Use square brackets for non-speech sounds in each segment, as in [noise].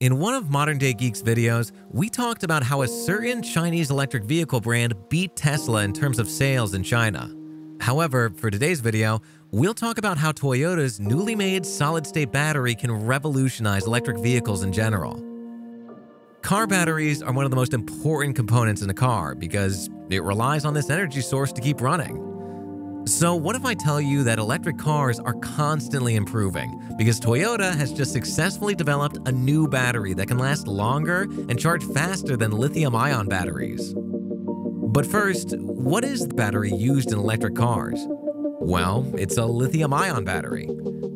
In one of Modern Day Geek's videos, we talked about how a certain Chinese electric vehicle brand beat Tesla in terms of sales in China. However, for today's video, we'll talk about how Toyota's newly made solid-state battery can revolutionize electric vehicles in general. Car batteries are one of the most important components in a car because it relies on this energy source to keep running. So, what if I tell you that electric cars are constantly improving because Toyota has just successfully developed a new battery that can last longer and charge faster than lithium ion batteries? But first, what is the battery used in electric cars? Well, it's a lithium ion battery.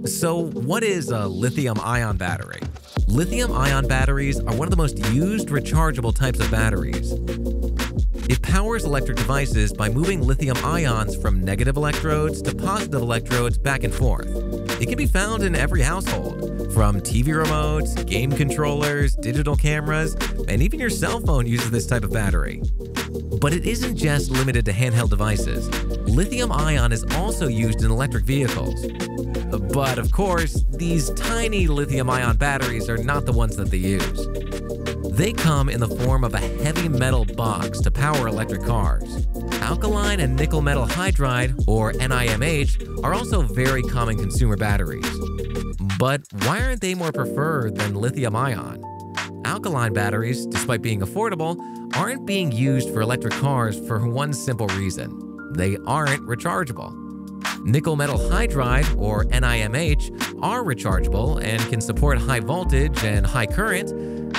So, what is a lithium ion battery? Lithium ion batteries are one of the most used rechargeable types of batteries. It powers electric devices by moving lithium ions from negative electrodes to positive electrodes back and forth. It can be found in every household, from TV remotes, game controllers, digital cameras, and even your cell phone uses this type of battery. But it isn't just limited to handheld devices. Lithium ion is also used in electric vehicles. But of course, these tiny lithium ion batteries are not the ones that they use. They come in the form of a heavy metal box to power electric cars. Alkaline and nickel metal hydride, or NIMH, are also very common consumer batteries. But why aren't they more preferred than lithium ion? Alkaline batteries, despite being affordable, aren't being used for electric cars for one simple reason they aren't rechargeable. Nickel metal hydride, or NIMH, are rechargeable and can support high voltage and high current,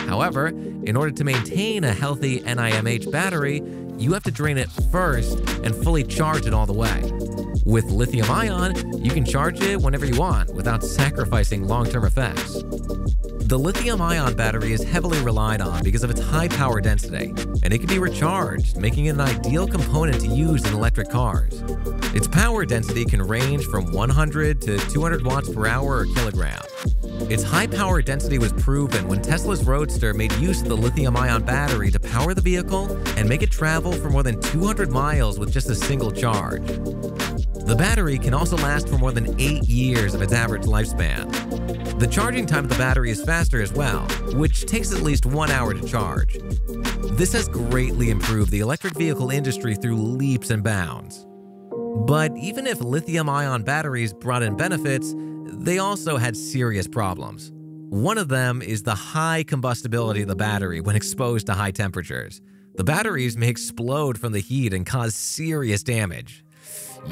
However, in order to maintain a healthy NIMH battery, you have to drain it first and fully charge it all the way. With lithium ion, you can charge it whenever you want without sacrificing long term effects. The lithium ion battery is heavily relied on because of its high power density, and it can be recharged, making it an ideal component to use in electric cars. Its power density can range from 100 to 200 watts per hour or kilogram. Its high power density was proven when Tesla's Roadster made use of the lithium ion battery to power the vehicle and make it travel for more than 200 miles with just a single charge. The battery can also last for more than 8 years of its average lifespan. The charging time of the battery is faster as well, which takes at least one hour to charge. This has greatly improved the electric vehicle industry through leaps and bounds. But even if lithium ion batteries brought in benefits, they also had serious problems. One of them is the high combustibility of the battery when exposed to high temperatures. The batteries may explode from the heat and cause serious damage.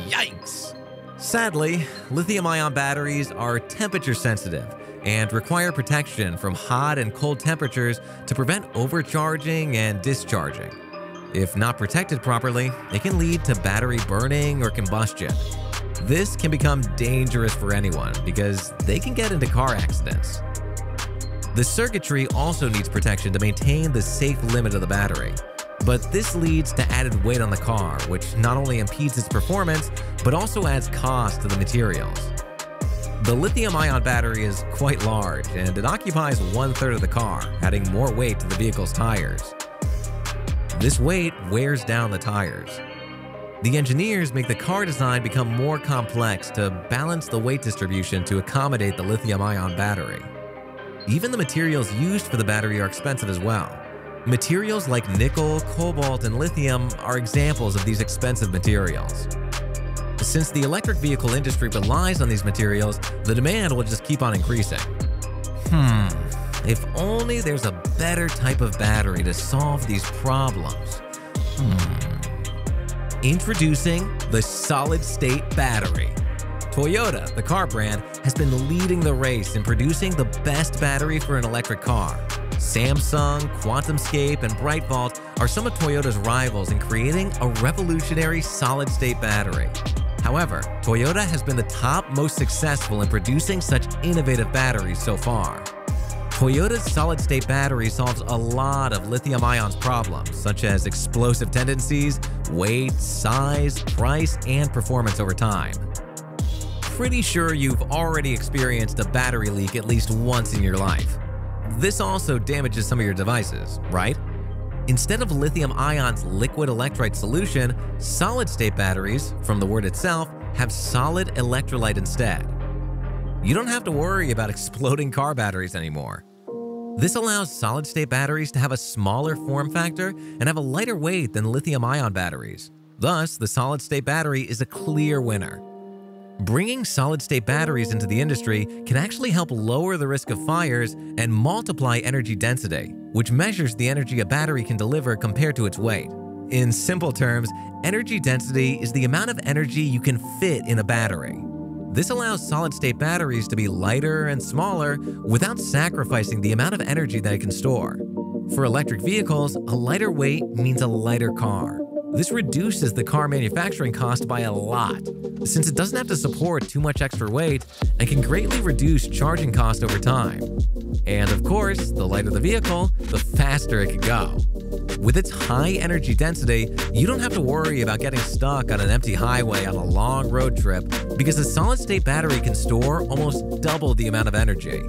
Yikes! Sadly, lithium ion batteries are temperature sensitive and require protection from hot and cold temperatures to prevent overcharging and discharging. If not protected properly, it can lead to battery burning or combustion. This can become dangerous for anyone because they can get into car accidents. The circuitry also needs protection to maintain the safe limit of the battery. But this leads to added weight on the car, which not only impedes its performance, but also adds cost to the materials. The lithium ion battery is quite large and it occupies one third of the car, adding more weight to the vehicle's tires. This weight wears down the tires. The engineers make the car design become more complex to balance the weight distribution to accommodate the lithium ion battery. Even the materials used for the battery are expensive as well. Materials like nickel, cobalt, and lithium are examples of these expensive materials. Since the electric vehicle industry relies on these materials, the demand will just keep on increasing. Hmm, if only there's a better type of battery to solve these problems. Hmm. Introducing the solid state battery. Toyota, the car brand, has been leading the race in producing the best battery for an electric car. Samsung, QuantumScape, and Brightvolt are some of Toyota's rivals in creating a revolutionary solid state battery. However, Toyota has been the top most successful in producing such innovative batteries so far. Toyota's solid state battery solves a lot of lithium ion's problems, such as explosive tendencies, weight, size, price, and performance over time. Pretty sure you've already experienced a battery leak at least once in your life. This also damages some of your devices, right? Instead of lithium ion's liquid electrolyte solution, solid state batteries, from the word itself, have solid electrolyte instead. You don't have to worry about [laughs] exploding car batteries anymore. This allows solid state batteries to have a smaller form factor and have a lighter weight than lithium ion batteries. Thus, the solid state battery is a clear winner. Bringing solid state batteries into the industry can actually help lower the risk of fires and multiply energy density, which measures the energy a battery can deliver compared to its weight. In simple terms, energy density is the amount of energy you can fit in a battery. This allows solid state batteries to be lighter and smaller without sacrificing the amount of energy that it can store. For electric vehicles, a lighter weight means a lighter car. This reduces the car manufacturing cost by a lot, since it doesn't have to support too much extra weight and can greatly reduce charging cost over time. And of course, the lighter the vehicle, the faster it can go. With its high energy density, you don't have to worry about getting stuck on an empty highway on a long road trip because a solid state battery can store almost double the amount of energy.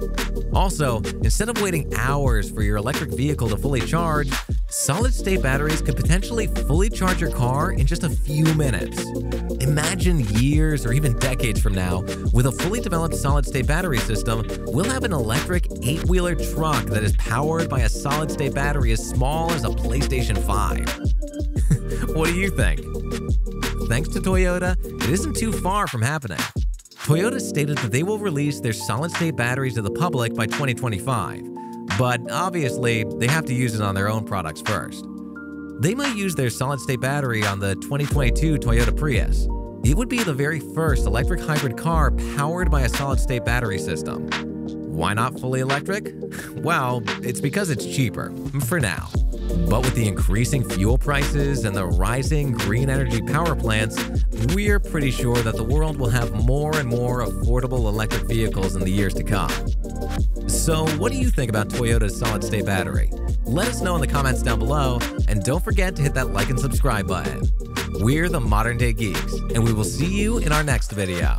Also, instead of waiting hours for your electric vehicle to fully charge, solid state batteries could potentially fully charge your car in just a few minutes. Imagine years or even decades from now, with a fully developed solid state battery system, we'll have an electric eight wheeler truck that is powered by a solid state battery as small as a PlayStation 5. [laughs] what do you think? Thanks to Toyota, it isn't too far from happening. Toyota stated that they will release their solid state batteries to the public by 2025, but obviously, they have to use it on their own products first. They might use their solid state battery on the 2022 Toyota Prius. It would be the very first electric hybrid car powered by a solid state battery system. Why not fully electric? [laughs] Well, it's because it's cheaper, for now. But with the increasing fuel prices and the rising green energy power plants, we're pretty sure that the world will have more and more affordable electric vehicles in the years to come. So, what do you think about Toyota's solid state battery? Let us know in the comments down below, and don't forget to hit that like and subscribe button. We're the Modern Day Geeks, and we will see you in our next video.